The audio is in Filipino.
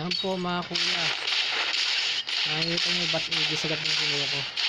Yan po mga kuya. Nakikita nyo ba't igisagat ng kinuha ko.